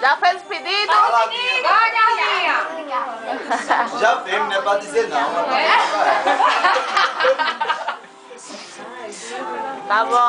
Já fez o pedido? Fala, minha. Olha. Já vem, não é pra dizer não. É. Tá bom.